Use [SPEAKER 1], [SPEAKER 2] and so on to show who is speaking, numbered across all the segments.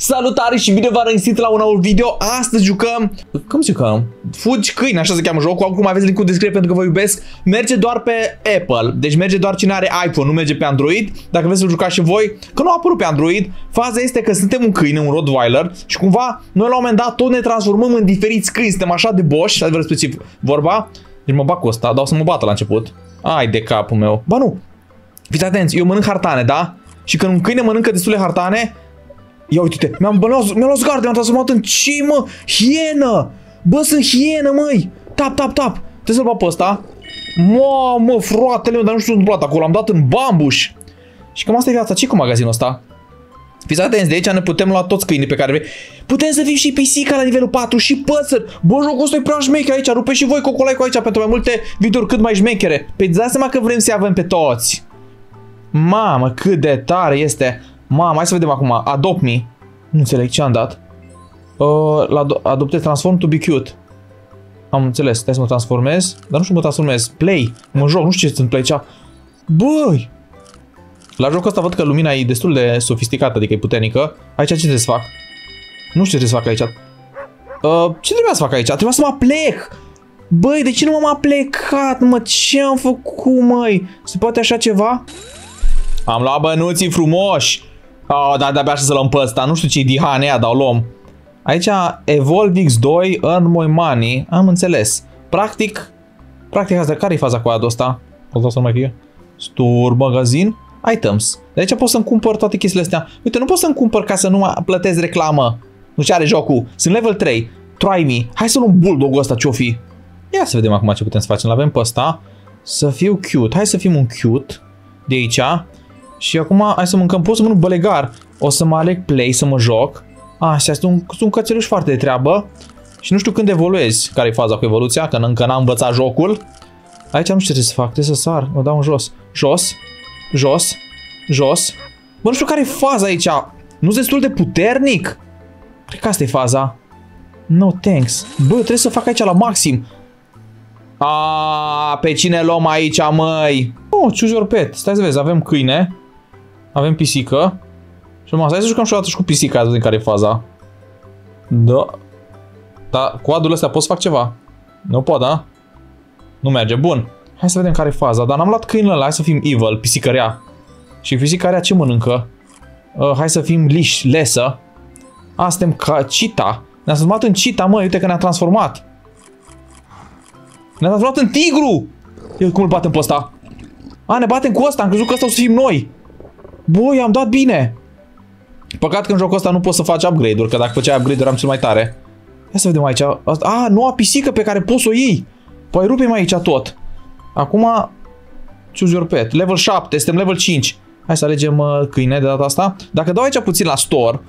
[SPEAKER 1] Salutare și bine v-am regăsit la un nou video. Astăzi jucăm... Cum jucăm? Fugi câini, așa se cheamă jocul. Acum aveți linkul în descriere pentru că vă iubesc. Merge doar pe Apple. Deci merge doar cine are iPhone, nu merge pe Android. Dacă vreți să-l jucați și voi, că nu a apărut pe Android. Faza este că suntem un câine, un Rottweiler și cumva noi la un moment dat tot ne transformăm în diferiți câini. Suntem așa de boși, adevăr specific vorba. Deci mă bag cu ăsta, dau să mă bată la început. Ai de capul meu. Ba nu. Fiți atenți, eu mănânc hartane, da? Și când un câine mănâncă destule hartane, Ia uite-te, mi-am luat, mi luat zgarde, mi-am transformat în ce, mă? Hienă! Bă, sunt hienă, măi! Tap, tap, tap! Trebuie să-l bag pe ăsta. Mamă, fratele meu, dar nu știu ce întâmplat acolo, am dat în bambuș. Și cam asta e viața, ce cu magazinul ăsta? Fiți atenți, de aici ne putem lua toți câinii pe care vrei. Putem să fim și pisica la nivelul 4 și păsări. Bă, jocul ăsta e prea șmecher aici, rupe și voi cocolai cu aici pentru mai multe videouri cât mai șmechere. Păi dați seama că vrem să avem pe toți. Mamă, cât de tare este. Mamă, hai să vedem acum. Adopt me. Nu înțeleg ce am dat. Uh, la adopte transform to be cute. Am înțeles, stai să mă transformez. Dar nu știu mă transformez. Play. Mă joc, nu știu ce sunt play aici. Băi! La jocul ăsta văd că lumina e destul de sofisticată, adică e puternică. Aici ce trebuie să fac? Nu știu ce trebuie să fac aici. Uh, ce trebuia să fac aici? Trebuia să mă plec! Băi, de ce nu m-am plecat, mă? Ce am făcut, măi? Se poate așa ceva? Am luat bănuții frumoși! Oh, da, de-abia să luăm pe ăsta. Nu știu ce-i Dihan ea, dar o luăm. Aici Evolve X2, Earn More Money. Am înțeles. Practic, practic asta, care e faza cu adul ăsta? O dau să mai fie. Store, magazin, items. De aici pot să-mi cumpăr toate chestiile astea. Uite, nu pot să-mi cumpăr ca să nu mă plătesc reclamă. Nu ce are jocul. Sunt level 3. Try me. Hai să luăm bulldog ăsta ce-o fi. Ia să vedem acum ce putem să facem. L-avem pe ăsta. Să fiu cute. Hai să fim un cute. De aici. Și acum hai să mâncăm, pot să mănânc bălegar. O să mă aleg play să mă joc. Așa, sunt, sunt cățeluși foarte de treabă. Și nu știu când evoluezi. Care e faza cu evoluția? Că încă n-am învățat jocul. Aici nu știu ce să fac. Trebuie să sar. Mă dau în jos. Jos. Jos. Jos. Bă, nu știu care e faza aici. Nu sunt destul de puternic? Cred că asta e faza. No thanks. Bă, trebuie să fac aici la maxim. A, pe cine luăm aici, măi? Oh, choose your pet. Stai să vezi, avem câine. Avem pisică. Și urmă, hai să jucăm și o dată și cu pisica din care e faza. Da. Dar cu adul ăsta pot să fac ceva. Nu pot, da? Nu merge. Bun. Hai să vedem care e faza. Dar n-am luat câinele ăla. Hai să fim evil, pisicărea. Și pisicărea ce mănâncă? Uh, hai să fim liș, lesă. A, suntem ca cita. Ne-am transformat în cita, mă. Uite că ne-a transformat. Ne-a transformat în tigru. Ia cum îl batem pe ăsta. A, ne batem cu ăsta. Am crezut că ăsta o să fim noi. Băi, am dat bine. Păcat că în jocul ăsta nu poți să faci upgrade-uri, că dacă făceai upgrade-uri eram cel mai tare. Ia să vedem aici. A, noua pisică pe care poți să o iei. Păi rupem aici tot. Acum, choose your pet. Level 7, suntem level 5. Hai să alegem uh, câine de data asta. Dacă dau aici puțin la store,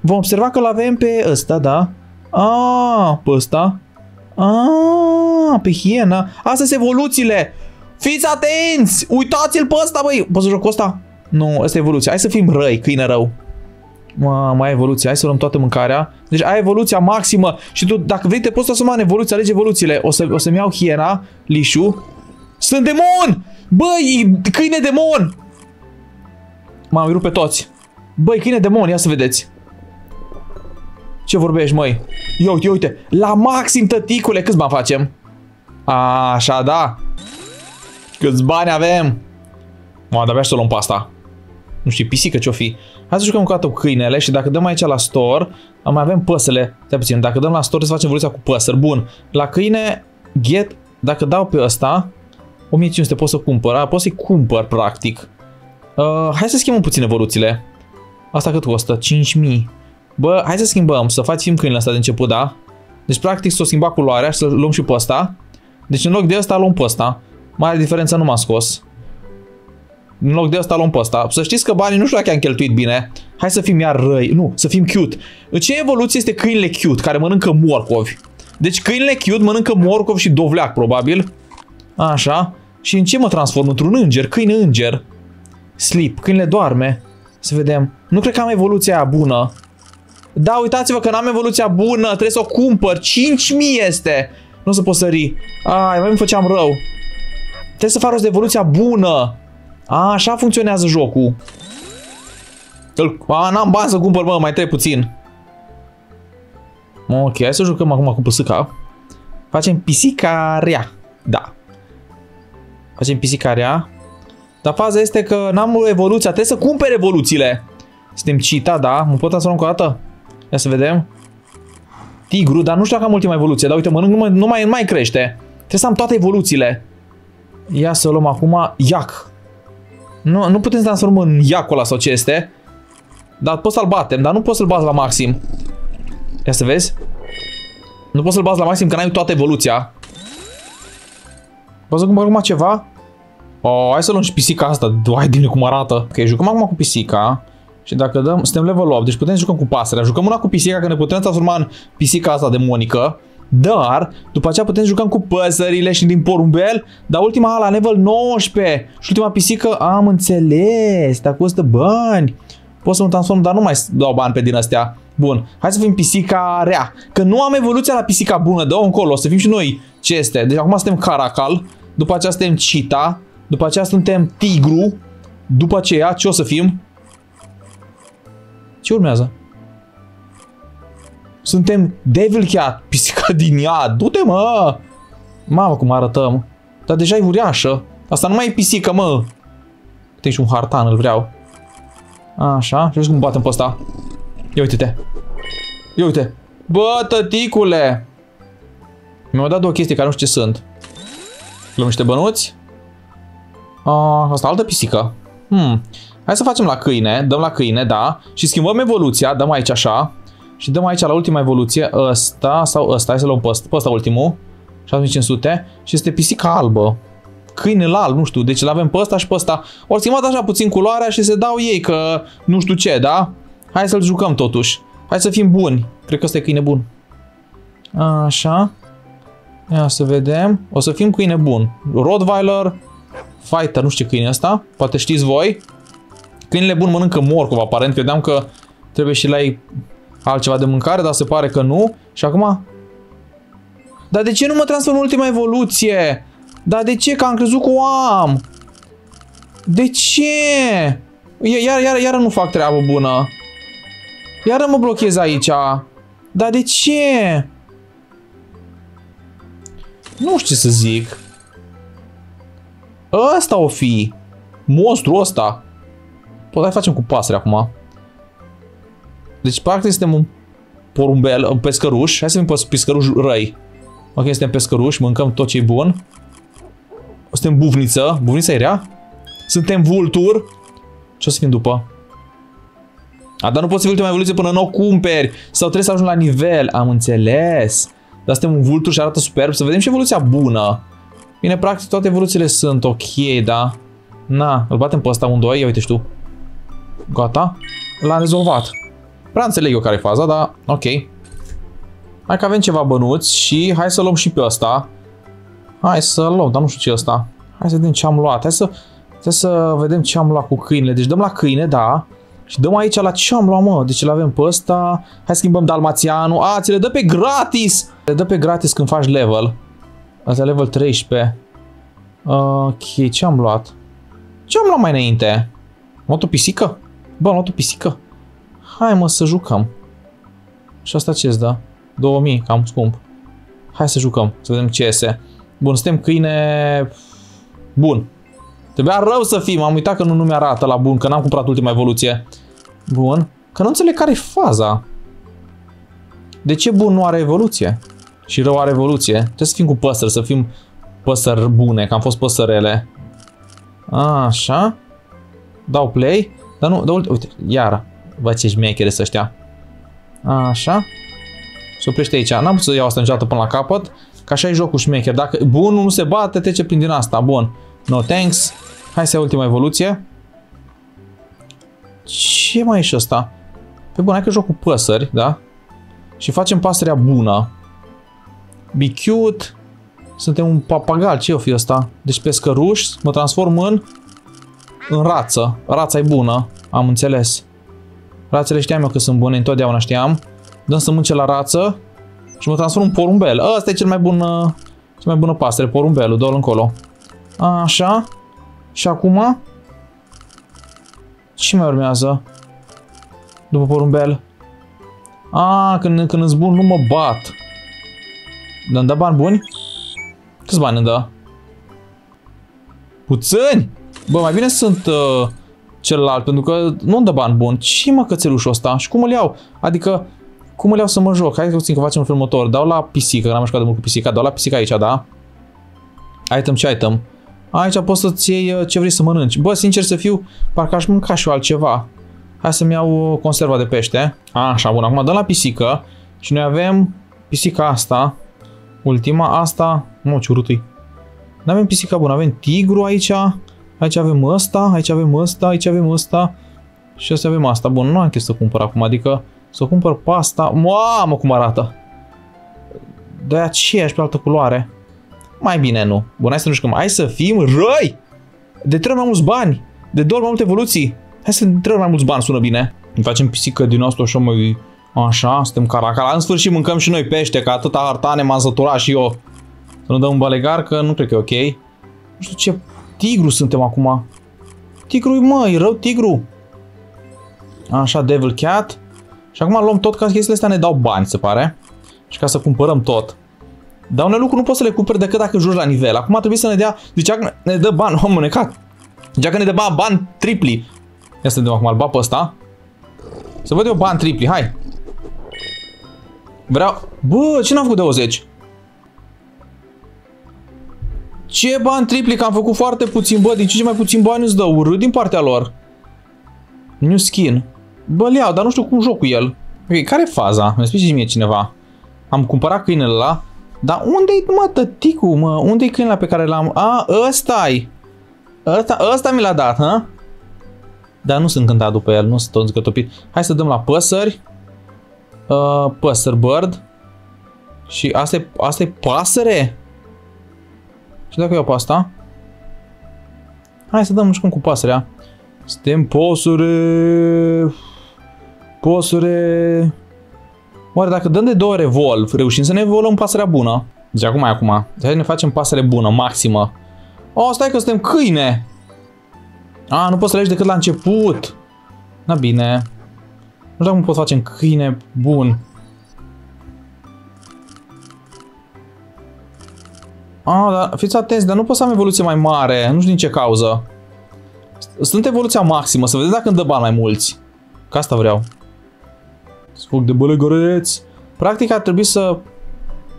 [SPEAKER 1] vom observa că l-avem pe ăsta, da? A, pe ăsta. A, pe hiena. Astea sunt evoluțiile. Fiți atenți! Uitați-l pe ăsta, băi! Poți să joc cu ăsta? Nu, asta e evoluția. Hai să fim răi, câine rău. Ma, mai evoluție. Hai să luăm toată mâncarea. Deci ai evoluția maximă și tu, dacă vrei, te poți asuma în evoluție, alege evoluțiile. O, să, o să-mi iau hiena, lișu. Sunt demon! Băi, câine demon! M-am rupt pe toți. Băi, câine demon, ia să vedeți. Ce vorbești, măi? Ia uite, uite. La maxim, tăticule, câți bani facem? A, așa, da. Câți bani avem? Mă, de-abia să luăm pe asta nu știu, pisică ce-o fi. Hai să jucăm cu cu câinele și dacă dăm aici la store, mai avem păsele. Stai puțin, dacă dăm la store să facem evoluția cu păsări. Bun, la câine, get, dacă dau pe ăsta, 1500 pot să cumpăr, pot să-i cumpăr practic. Uh, hai să schimbăm puțin evoluțiile. Asta cât costă? 5000. Bă, hai să schimbăm, să facem câinele ăsta de început, da? Deci practic să o schimba culoarea și să luăm și pe ăsta. Deci în loc de ăsta luăm pe ăsta. Mare diferență nu m-a scos. În loc de asta luăm pe ăsta. Să știți că banii nu știu dacă am cheltuit bine. Hai să fim iar răi. Nu, să fim cute. În ce evoluție este câinile cute, care mănâncă morcovi? Deci câinile cute mănâncă morcov și dovleac, probabil. Așa. Și în ce mă transform? Într-un înger, câine înger. Sleep, câinile doarme. Să vedem. Nu cred că am evoluția aia bună. Da, uitați-vă că n-am evoluția bună, trebuie să o cumpăr. 5000 este. Nu o să pot sări. Ai, mai îmi făceam rău. Trebuie să fac rost de evoluția bună. A, așa funcționează jocul. A, n-am bani să cumpăr, mă, mai trebuie puțin. Ok, hai să jucăm acum cu păsâca. Facem pisica rea. Da. Facem pisica rea. Dar faza este că n-am evoluția. Trebuie să cumpere evoluțiile. Suntem cita, da? Mă pot transforma încă o dată? Ia să vedem. Tigru, dar nu știu dacă am ultima evoluție. Dar uite, mănânc, nu mai, nu mai, mai crește. Trebuie să am toate evoluțiile. Ia să luăm acum iac. Nu, nu putem să transformăm în iacul ăla sau ce este. Dar pot să-l batem, dar nu pot să-l bați la maxim. Ia să vezi. Nu poți să-l bați la maxim că n-ai toată evoluția. Poți să cumpăr acum ceva? Oh, hai să luăm și pisica asta. Doai din cum arată. Ok, jucăm acum cu pisica. Și dacă dăm, suntem level 8, deci putem să jucăm cu pasărea. Jucăm una cu pisica, că ne putem transforma în pisica asta demonică. Dar, după aceea putem să jucăm cu păsările și din porumbel, dar ultima la level 19 și ultima pisică, am înțeles, dar costă bani. Pot să mă transform, dar nu mai dau bani pe din astea. Bun, hai să fim pisica rea. Că nu am evoluția la pisica bună, dă încolo, o să fim și noi ce este. Deci acum suntem caracal, după aceea suntem cheetah, după aceea suntem tigru, după aceea ce o să fim? Ce urmează? Suntem Devil Cat, pisica din ea. Du-te, mă! Mamă, cum arătăm. Dar deja e uriașă. Asta nu mai e pisică, mă. Uite, și un hartan, îl vreau. Așa, și cum batem pe ăsta. Ia uite-te. Ia uite. Bă, tăticule! Mi-au dat două chestii care nu știu ce sunt. Luăm niște bănuți. A, asta altă pisică. Hmm. Hai să facem la câine, dăm la câine, da, și schimbăm evoluția, dăm aici așa, și dăm aici la ultima evoluție, ăsta sau ăsta, hai să luăm pe ăsta, pe ăsta ultimul, 6500, și este pisica albă. Câinele alb, nu știu, deci îl avem pe ăsta și pe ăsta. Ori schimbat așa puțin culoarea și se dau ei că nu știu ce, da? Hai să-l jucăm totuși. Hai să fim buni. Cred că ăsta e câine bun. Așa. Ia să vedem. O să fim câine bun. Rottweiler, Fighter, nu știu ce câine e ăsta. Poate știți voi. Câinele bun mănâncă morcov, aparent. Credeam că trebuie și la ei altceva de mâncare, dar se pare că nu. Și acum... Dar de ce nu mă transform în ultima evoluție? Dar de ce? Că am crezut că o am. De ce? Iar, iar, iar nu fac treabă bună. Iar mă blochez aici. Dar de ce? Nu știu ce să zic. Ăsta o fi. Monstru ăsta. Pot să facem cu pasăre acum. Deci, practic, suntem un porumbel, un pescăruș. Hai să fim pescăruș răi. Ok, suntem pescăruși, mâncăm tot ce e bun. Suntem buvniță. Buvnița e rea? Suntem vultur. Ce o să fim după? A, dar nu poți să fii ultima evoluție până nu o cumperi. Sau trebuie să ajungi la nivel. Am înțeles. Dar suntem un vultur și arată superb. Să vedem și evoluția bună. Bine, practic toate evoluțiile sunt ok, da? Na, îl batem pe ăsta un doi. Ia uite și tu. Gata. L-am rezolvat. Prea înțeleg eu care e faza, dar ok. Hai că avem ceva bănuți și hai să luăm și pe ăsta. Hai să luăm, dar nu știu ce ăsta. Hai să vedem ce am luat. Hai să, hai să vedem ce am luat cu câinele. Deci dăm la câine, da. Și dăm aici la ce am luat, mă? Deci îl avem pe ăsta. Hai schimbăm dalmațianul. A, ți le dă pe gratis! Le dă pe gratis când faci level. Asta level 13. Ok, ce am luat? Ce am luat mai înainte? Am luat o pisică? Bă, am luat o pisică. Hai mă să jucăm. Și asta ce îți dă? 2000, cam scump. Hai să jucăm, să vedem ce iese. Bun, suntem câine... Bun. Trebuia rău să fim, am uitat că nu, nu mi-arată la bun, că n-am cumpărat ultima evoluție. Bun. Că nu înțeleg care e faza. De ce bun nu are evoluție? Și rău are evoluție? Trebuie să fim cu păsări, să fim păsări bune, că am fost păsărele. Așa. Dau play. Dar nu, dar uite, uite iară. Vă ce șmechere să ăștia. Așa. Se oprește aici. N-am putut să iau asta niciodată până la capăt. Ca așa e jocul șmecher. Dacă bunul nu se bate, trece prin din asta. Bun. No thanks. Hai să ia ultima evoluție. Ce mai e și ăsta? Pe bun, hai că joc cu păsări, da? Și facem pasărea bună. Be cute. Suntem un papagal, ce o fi ăsta? Deci pescăruș, mă transform în în rață. Rața e bună, am înțeles. Rațele știam eu că sunt bune, întotdeauna știam. Dăm să mânce la rață și mă transform în porumbel. Ăsta e cel mai bun, uh, cel mai bună pasăre, porumbelul, dă încolo. Așa. Și acum? Ce mai urmează? După porumbel. A, când, când îți bun nu mă bat. Dar îmi dă bani buni? Câți bani îmi dă? Puțini? Bă, mai bine sunt uh, celălalt, pentru că nu-mi dă bani buni. Ce mă cățelușul ăsta? Și cum îl iau? Adică, cum îl iau să mă joc? Hai puțin că facem un următor. Dau la pisică, că n-am jucat de mult cu pisica. Dau la pisică aici, da? Item ce item? Aici poți să-ți iei uh, ce vrei să mănânci. Bă, sincer să fiu, parcă aș mânca și eu altceva. Hai să-mi iau uh, conserva de pește. Așa, bun, acum dăm la pisică. Și noi avem pisica asta. Ultima, asta... Mă, ce urât Nu avem pisica bună, avem tigru aici. Aici avem ăsta, aici avem ăsta, aici avem ăsta. Și asta avem asta. Bun, nu am chef să cumpăr acum, adică să cumpăr pasta. Mamă, cum arată! De aceeași pe altă culoare. Mai bine nu. Bun, hai să nu jucăm. Hai să fim răi! De trei mai mulți bani. De două mai multe evoluții. Hai să trei mai mulți bani, sună bine. Îmi facem pisică din asta așa mai... Așa, suntem caracala. În sfârșit mâncăm și noi pește, că atâta hartane m-am săturat și eu. Să nu dăm un balegar, că nu cred că e ok. Nu știu ce tigru suntem acum. Tigru, mă, e rău tigru. Așa, Devil Cat. Și acum luăm tot, ca chestiile astea ne dau bani, se pare. Și ca să cumpărăm tot. Dar unele lucruri nu poți să le cumperi decât dacă joci la nivel. Acum trebuie să ne dea, zicea că ne dă bani, om mânecat. Zicea că ne dă bani, bani tripli. Ia să vedem acum, alba pe ăsta. Să văd eu bani tripli, hai. Vreau... Bă, ce n-am făcut de 20? Ce bani tripli? Că am făcut foarte puțin, bă, din ce ce mai puțin bani îți dă? Urât din partea lor. New skin. Bă, le iau, dar nu știu cum joc cu el. Ok, care e faza? Mi-a spus și mie cineva. Am cumpărat câinele ăla. Dar unde-i, mă, tăticu, mă? Unde-i câinele pe care l-am... A, ăsta-i. Ăsta, ăsta mi l-a dat, ha? Dar nu sunt cântat după el, nu sunt tot zgătopit. Hai să dăm la păsări. Uh, păsări bird. Și asta e, asta e pasăre? Și dacă iau pe asta? Hai să dăm jucăm cu pasărea. Suntem posure... Posure... Oare dacă dăm de două revolv, reușim să ne evoluăm pasărea bună? Deci acum e acum. Hai să ne facem pasăre bună, maximă. Oh, stai că suntem câine! A, nu poți să legi decât la început. Na bine. Nu știu cum pot face în câine bun. A, dar fiți atenți, dar nu pot să am evoluție mai mare. Nu știu din ce cauză. Sunt evoluția maximă, să vedeți dacă îmi dă bani mai mulți. Ca asta vreau. Sfoc de bălăgăreți. Practic ar trebui să...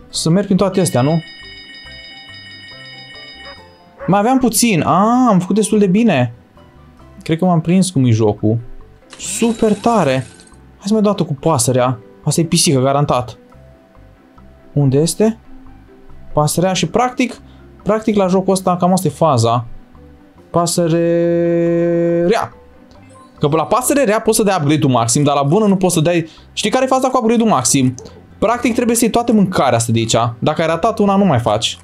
[SPEAKER 1] Să merg prin toate astea, nu? Mai aveam puțin. A, am făcut destul de bine. Cred că m-am prins cum e jocul. Super tare. Hai să mai dau cu pasărea. Asta e pisică, garantat. Unde este? Pasărea și practic, practic la jocul ăsta cam asta e faza. Pasăre rea. Că la pasăre rea poți să dai upgrade-ul maxim, dar la bună nu poți să dai... Știi care e faza cu upgrade-ul maxim? Practic trebuie să iei toate mâncarea asta de aici. Dacă ai ratat una, nu mai faci.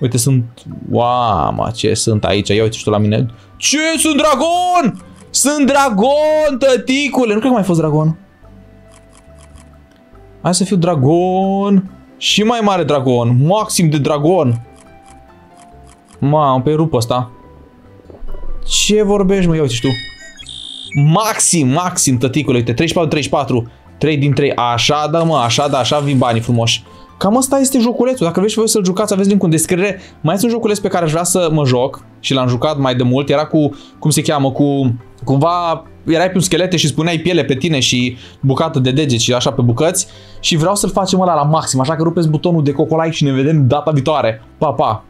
[SPEAKER 1] Uite, sunt... Uama, ce sunt aici. Ia uite și tu la mine. Ce? Sunt dragon! Sunt dragon, tăticule! Nu cred că mai fost dragon. Hai să fiu dragon. Și mai mare dragon. Maxim de dragon. Mamă, pe rup ăsta. Ce vorbești, mă? Ia uite și tu. Maxim, maxim, tăticule. Uite, 34, 34. 3 din 3. Așa, da, mă, așa, da, așa vin banii frumoși. Cam asta este joculețul. Dacă vreți voi să-l jucați, aveți link în descriere. Mai este un joculeț pe care aș vrea să mă joc și l-am jucat mai de mult. Era cu, cum se cheamă, cu cumva erai pe un schelete și spuneai piele pe tine și bucată de degete și așa pe bucăți și vreau să-l facem ăla la maxim, așa că rupeți butonul de cocolac și ne vedem data viitoare. Pa, pa!